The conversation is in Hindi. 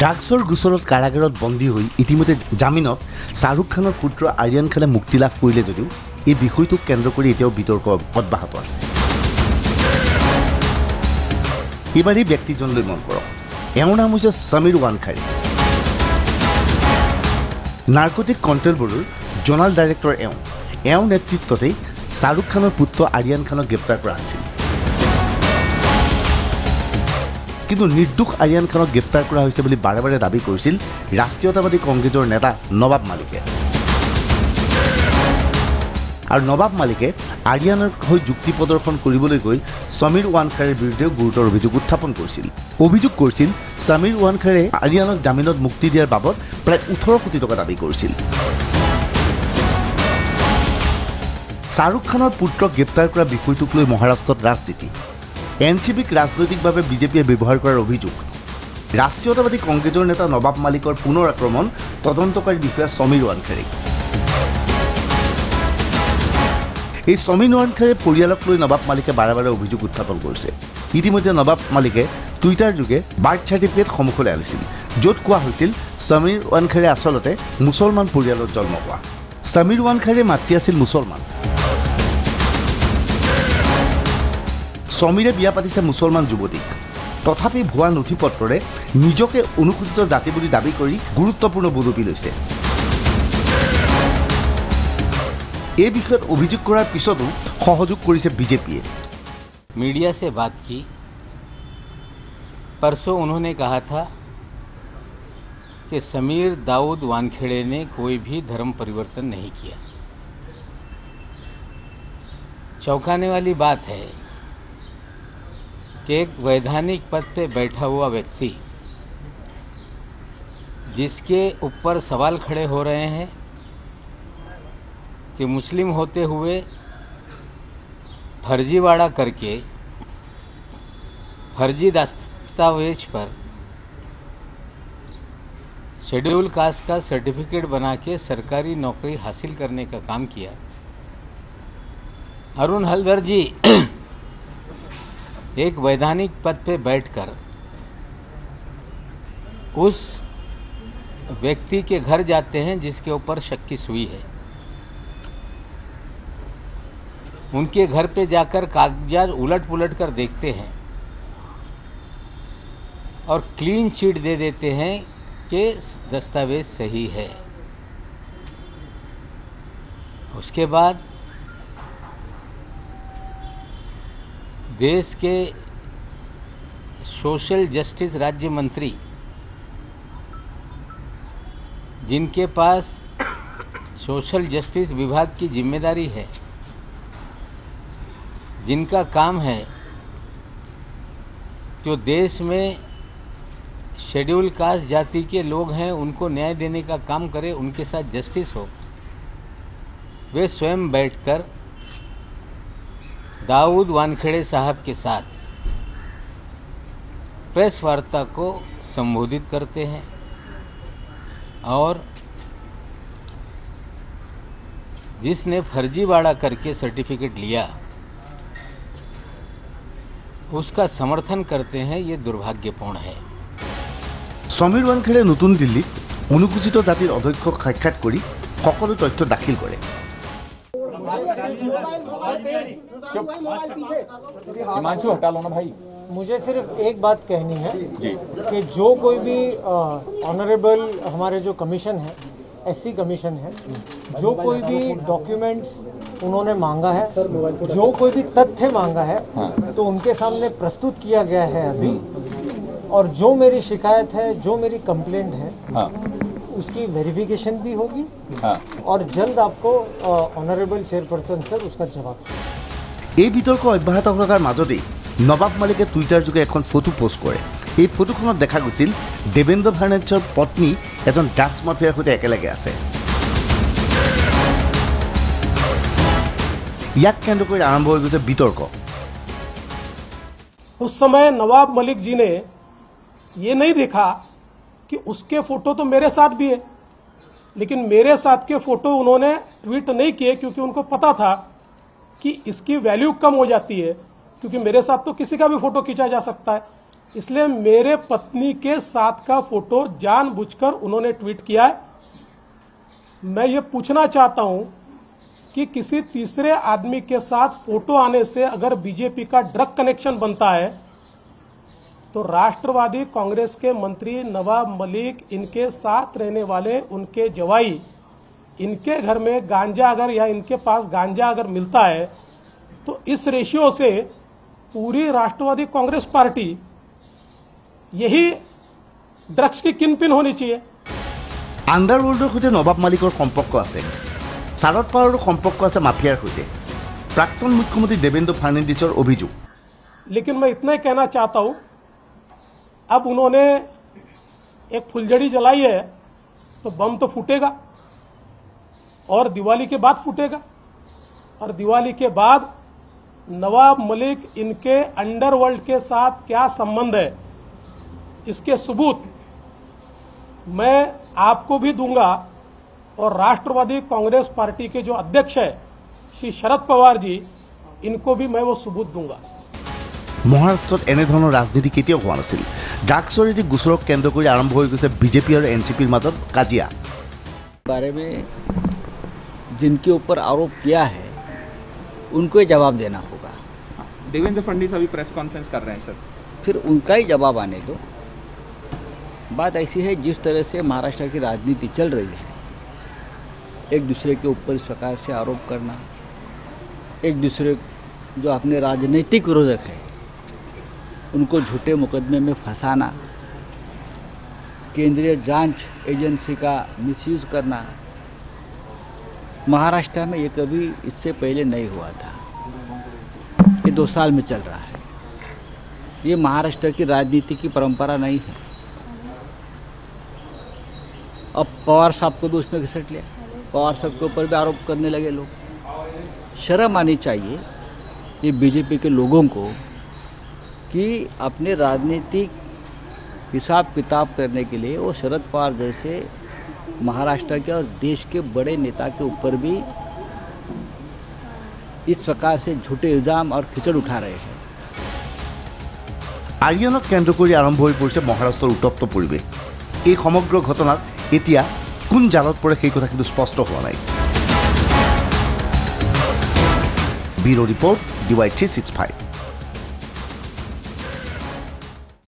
ড্ৰাগছৰ গোচৰত কাৰাগাৰত বন্দী হৈ ইতিমধ্যে জামিনত শ্বাহৰুখ খানৰ পুত্ৰ আৰিয়ান খানে মুক্তি লাভ কৰিলে যদিও এই বিষয়টোক কেন্দ্ৰ কৰি এতিয়াও বিতৰ্ক অব্যাহত আছে। এইবাৰ এই ব্যক্তিজনলৈ মন কৰক। এওঁৰ নাম হৈছে সমীৰ ৱানখাৰী নাৰ্কটিক কণ্ট্ৰল ব্যুৰোৰ জনাল ডাইৰেক্টৰ এওঁ। এওঁৰ নেতৃত্বতেই শ্বাহৰুখ খানৰ পুত্ৰ আৰিয়ান খানক গ্ৰেপ্তাৰ কৰা হৈছিল। কিন্তু নিৰ্দোষ আৰিয়ান খানক গ্ৰেপ্তাৰ কৰা হৈছে বুলি বাৰে বাৰে দাবী কৰিছিল ৰাষ্ট্ৰীয়তাবাদী কংগ্ৰেছৰ নেতা নবাব মালিকে। আৰু নবাব মালিকে আৰিয়ানৰ হৈ যুক্তি প্ৰদৰ্শন কৰিবলৈ গৈ সমীৰ ৱানখাৰেৰ বিৰুদ্ধেও গুৰুতৰ অভিযোগ উত্থাপন কৰিছিল। অভিযোগ কৰিছিল সমীৰ ৱানখাৰে আৰিয়ানক জামিনত মুক্তি দিয়াৰ বাবদ প্ৰায় ওঠৰ কোটি টকা দাবী কৰিছিল। শ্বাহৰুখ খানৰ পুত্ৰক গ্ৰেপ্তাৰ কৰা বিষয়টোক লৈ মহাৰাষ্ট্ৰত ৰাজনীতি। এন চি বিক ৰাজনৈতিকভাৱে বিজেপিয়ে ব্যৱহাৰ কৰাৰ অভিযোগ। ৰাষ্ট্ৰীয়তাবাদী কংগ্ৰেছৰ নেতা নবাব মালিকৰ পুনৰ আক্ৰমণ তদন্তকাৰী বিষয়া সমীৰ ৱানখাৰীক এই সমীৰ ৱানখাৰীৰ পৰিয়ালক লৈ নবাব মালিকে বাৰে বাৰে অভিযোগ উত্থাপন কৰিছে। ইতিমধ্যে নবাব মালিকে টুইটাৰ যোগে বাৰ্থ চাৰ্টিফিকেট সন্মুখলৈ আনিছিল য'ত কোৱা হৈছিল সমীৰ ৱানখাৰী আচলতে মুছলমান পৰিয়ালত জন্ম হোৱা। সমীৰ ৱানখাৰীৰ মাতৃ আছিল মুছলমান। সমীৰে বিয়া পাতিছে মুছলমান যুৱতীক তথাপি ভুৱা নথি পত্ৰৰে নিজকে অনুসূচিত জাতি বুলি দাবী কৰি গুৰুত্বপূৰ্ণ বুলুপি লৈছে এই বিষয়ত অভিযোগ কৰাৰ পিছতো সহযোগ কৰিছে বিজেপিয়ে मीडिया से बात की परसों उन्होंने कहा था कि समीर दाऊद वानखेड़े ने कोई भी धर्म परिवर्तन नहीं किया चौंकाने वाली बात है कि एक वैधानिक पद पे बैठा हुआ व्यक्ति, जिसके ऊपर सवाल खड़े हो रहे हैं कि मुस्लिम होते हुए फर्जीवाड़ा करके, फर्जी दस्तावेज़ पर शेड्यूल कास्ट का सर्टिफिकेट बना के सरकारी नौकरी हासिल करने का काम किया। अरुण हलदर जी एक वैधानिक पद पे बैठकर उस व्यक्ति के घर जाते हैं जिसके ऊपर शक की सुई है। उनके घर पे जाकर कागजात उलट पुलट कर देखते हैं और क्लीन चिट दे देते हैं कि दस्तावेज़ सही है। उसके बाद देश के सोशल जस्टिस राज्य मंत्री जिनके पास सोशल जस्टिस विभाग की ज़िम्मेदारी है, जिनका काम है जो देश में शेड्यूल कास्ट जाति के लोग हैं, उनको न्याय देने का काम करे, उनके साथ जस्टिस हो, वे स्वयं बैठकर दाऊद वानखेड़े साहब के साथ प्रेस वार्ता को संबोधित करते हैं और जिसने फर्जीवाड़ा करके सर्टिफिकेट लिया उसका समर्थन करते हैं ये दुर्भाग्यपूर्ण है সমীৰ ৱানখেৰে নতুন দিল্লীত অনুসূচিত জাতিৰ অধ্যক্ষক সাক্ষাৎ কৰি সকলো তথ্য দাখিল কৰে हिमांशु हटा लो ना भाई। मुझे सिर्फ़ एक बात कहनी है जी। कि जो कोई भी ऑनरेबल हमारे जो कमीशन है एससी कमीशन है जो कोई भी डॉक्यूमेंट्स उन्होंने मांगा है जो कोई भी तथ्य मांगा है तो उनके सामने प्रस्तुत किया गया है अभी। और जो मेरी शिकायत है जो मेरी कंप्लेंट है हाँ। उसकी वेरिफिकेशन भी होगी हाँ और जल्द आपको ऑनरेबल चेयरपर्सन सर उसका जवाब এই বিতৰ্ক অব্যাহত থকাৰ মাজতেই নবাব মালিকে টুইটাৰ যোগে এখন ফটো পোষ্ট কৰে এই ফটোখনত দেখা গৈছিল দেৱেন্দ্ৰ ফাৰ্ণাণ্ডেছৰ পত্নী এজন ড্ৰাগছ মাফিয়াৰ সৈতে একেলগে আছে ইয়াক কেন্দ্ৰ কৰি আৰম্ভ হৈ গৈছে বিতৰ্ক उस समय नवाब मलिक जी ने ये नहीं देखा कि उसके फ़ोटो तो मेरे साथ भी है। लेकिन मेरे साथ के फ़ोटो उन्होंने ट्वीट नहीं किए क्योंकि उनको पता था कि इसकी वैल्यू कम हो जाती है, क्योंकि मेरे साथ तो किसी का भी फ़ोटो खींचा जा सकता है। इसलिए मेरे पत्नी के साथ का फ़ोटो जानबूझकर उन्होंने ट्वीट किया है। मैं ये पूछना चाहता हूँ कि किसी तीसरे आदमी के साथ फ़ोटो आने से अगर बीजेपी का ड्रग कनेक्शन बनता है तो राष्ट्रवादी कांग्रेस के मंत्री नवाब मलिक इनके साथ रहने वाले उनके जवाई इनके घर में गांजा अगर या इनके पास गांजा अगर मिलता है तो इस रेशियो से पूरी राष्ट्रवादी कांग्रेस पार्टी यही ड्रग्स की किनपिन होनी चाहिए আণ্ডাৰৱৰ্ল্ডৰ সৈতে নবাব মালিকৰ সম্পৰ্ক আছে শাৰদ পাৱাৰৰো সম্পৰ্ক আছে মাফিয়াৰ সৈতে প্ৰাক্তন মুখ্যমন্ত্ৰী দেৱেন্দ্ৰ ফাৰ্ণাণ্ডেছৰ অভিযোগ लेकिन मैं इतना ही कहना चाहता हूं अब उन्होंने एक फुलझड़ी जलाई है तो बम तो फूटेगा और दिवाली के बाद फूटेगा। और दिवाली के बाद नवाब मलिक इनके अंडरवर्ल्ड के साथ क्या संबंध है, इसके सबूत मैं आपको भी दूँगा। और राष्ट्रवादी कांग्रेस पार्टी के जो अध्यक्ष है, श्री शरद पवार जी, इनको भी मैं वो सबूत दूँगा। মহাৰাষ্ট্ৰত এনেধৰণৰ ৰাজনীতি কেতিয়াও হোৱা নাছিল ড্ৰাগছৰ এটি গোচৰক কেন্দ্ৰ কৰি আৰম্ভ হৈ গৈছে বিজেপি আৰু এন চি পিৰ মাজত কাজিয়া बारे में जिनके ऊपर आरोप किया है उनको ही जवाब देना होगा देवेंद्र फडणवीस अभी प्रेस कॉन्फ्रेंस कर रहे हैं सर फिर उनका ही जवाब आने दो बात ऐसी है जिस तरह से महाराष्ट्र की राजनीति चल रही है एक दूसरे के ऊपर इस प्रकार से आरोप करना एक दूसरे जो अपने राजनीतिक विरोधक है उनको झूठे मुकदमे में फंसाना, केंद्रीय जाँच एजेंसी का मिसयूज करना, महाराष्ट्र में ये कभी इससे पहले नहीं हुआ था। ये दो साल में चल रहा है। ये महाराष्ट्र की राजनीति की परंपरा नहीं है। अब पवार साहब को भी उसमें घिसट लिया। पवार साहब के ऊपर भी आरोप करने लगे लोग। शर्म आनी चाहिए ये बीजेपी के लोगों को कि अपने राजनीतिक हिसाब किताब करने के लिए वो शरद पवार जैसे महाराष्ट्र के और देश के बड़े नेता के ऊपर भी इस प्रकार से झूठे इल्ज़ाम और खिचड़ उठा रहे हैं আৰিয়ানক কেন্দ্ৰ কৰি আৰম্ভ হৈ পৰিছে মহাৰাষ্ট্ৰৰ উত্তপ্ত পৰিৱেশ এই সমগ্ৰ ঘটনাত এতিয়া কোন জালত পৰে সেই কথা কিন্তু স্পষ্ট হোৱা নাই bureau' report D Y three six five